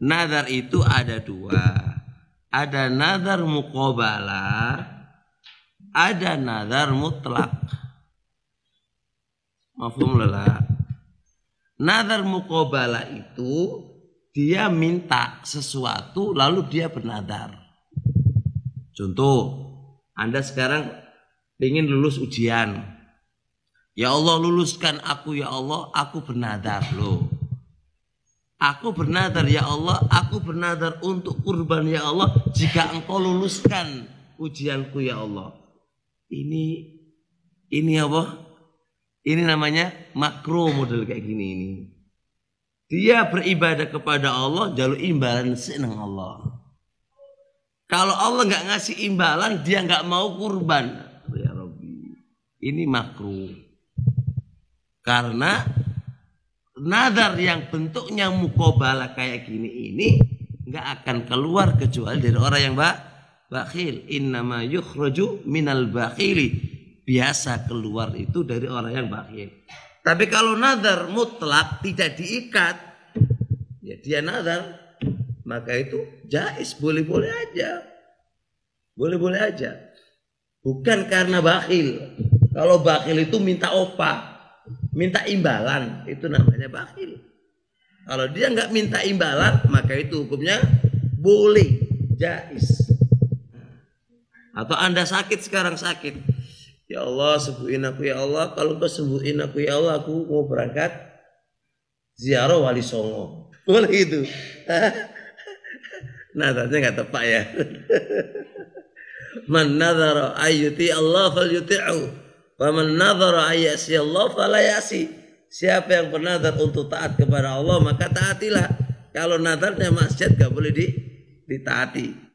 Nazar itu ada dua. Ada nazar muqabalah, ada nazar mutlak. Mafhum lelah. Nazar muqabalah itu dia minta sesuatu lalu dia bernadar. Contoh, Anda sekarang ingin lulus ujian. Ya Allah luluskan aku ya Allah, aku bernadar loh. Aku bernadar ya Allah, aku bernadar untuk kurban ya Allah jika engkau luluskan ujianku ya Allah. Ini ini apa? Ini namanya makro model kayak gini ini. Dia beribadah kepada Allah jalur imbalan senang Allah. Kalau Allah nggak ngasih imbalan, dia nggak mau kurban. Ya. Ini makruh. Karena nadar yang bentuknya mukobala kayak gini ini nggak akan keluar kecuali dari orang yang bak bakhil. Innama yukhraju minal bakhili. Biasa keluar itu dari orang yang bakhil. Tapi kalau nadar mutlak tidak diikat ya dia nadar maka itu jais boleh-boleh aja. Boleh-boleh aja. Bukan karena bakhil. Kalau bakhil itu minta opah minta imbalan itu namanya bakhil. Kalau dia nggak minta imbalan maka itu hukumnya boleh jais. Atau anda sakit sekarang sakit. Ya Allah sembuhin aku ya Allah. Kalau kau sembuhin aku ya Allah aku mau berangkat ziarah wali songo. Boleh itu. nah ternyata nggak tepat ya. Man nadhara ayyuti Allah fal yuti'u. Faman nadhara ayasi Allah fala yasi. Siapa yang bernadar untuk taat kepada Allah maka taatilah. Kalau nadarnya maksiat gak boleh di, ditaati.